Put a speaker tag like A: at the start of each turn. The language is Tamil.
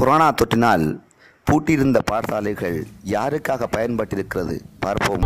A: கொரோனா தொற்றினால் பூட்டியிருந்த பாடசாலைகள் யாருக்காக பயன்பட்டிருக்கிறது? பார்ப்போம்.